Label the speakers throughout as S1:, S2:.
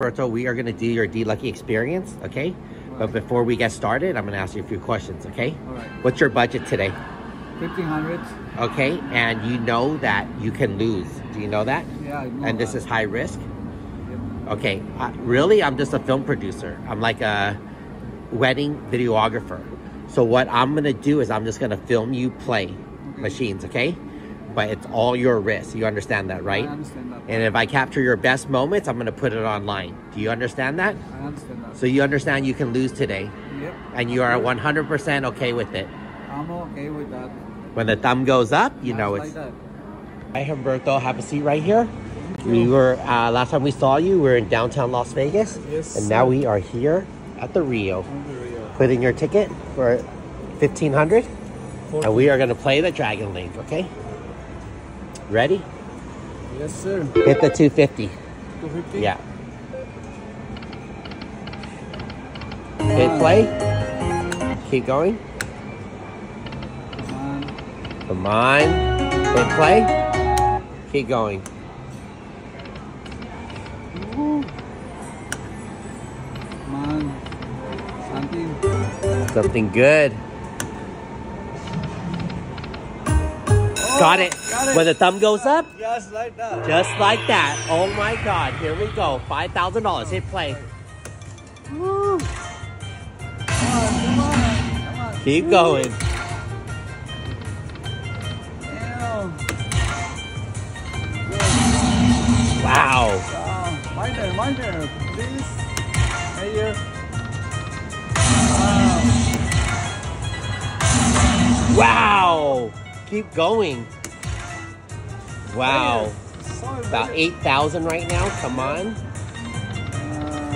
S1: Roberto, we are going to do your D Lucky experience, okay? Right. But before we get started, I'm going to ask you a few questions, okay? All right. What's your budget today? 1500 Okay, and you know that you can lose. Do you know that? Yeah, know And this is high risk? Yep. Okay, really, I'm just a film producer. I'm like a wedding videographer. So what I'm going to do is I'm just going to film you play okay. machines, okay? but it's all your risk. You understand that, right? I understand that. And if I capture your best moments, I'm going to put it online. Do you understand that? I understand that. So you understand you can lose today. Yep. And you are 100% okay with it. I'm okay with that. When the thumb goes up, you know it's. Like Hi, Humberto. Have a seat right here. We were uh, last time we saw you. We were in downtown Las Vegas, yes, and now we are here at the Rio. Rio. Put in your ticket for fifteen hundred, and we are going to play the Dragon Link. Okay. Ready? Yes, sir. Hit the 250. 250? Yeah. Hit play. Keep going. Come on. Hit play. Keep going. Come on. Something. Something good. Got it. Got it. When the thumb goes up? Just like that. Just like that. Oh my God. Here we go. $5,000. Hit play. Woo. Keep going. Wow. Wow. wow. Keep going. Wow. About 8,000 right now. Come on.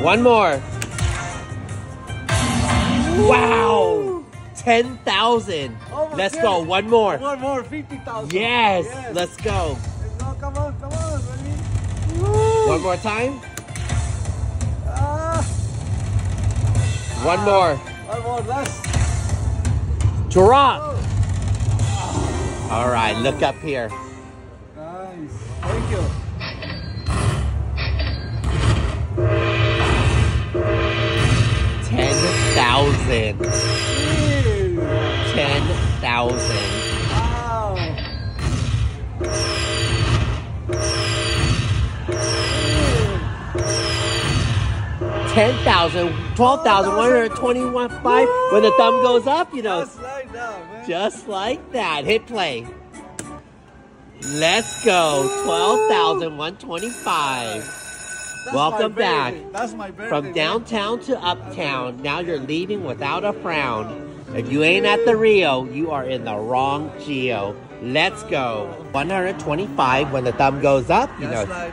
S1: One more. Wow. 10,000. Let's go. One more. One more. 50,000. Yes. Let's go. come on. Come on. One more time. Ah. One more. One more. Last. Drop. Oh. All right, look up here. Nice. Thank you. Ten thousand. Ten thousand. 10,000, 12,000, 5. When the thumb goes up, you know. Just like that, man. Just like that. Hit play. Let's go. 12,125. That's
S2: Welcome back. From downtown
S1: to uptown, now you're leaving without a frown. If you ain't at the Rio, you are in the wrong geo. Let's go. 125 when the thumb goes up, you Just know. Like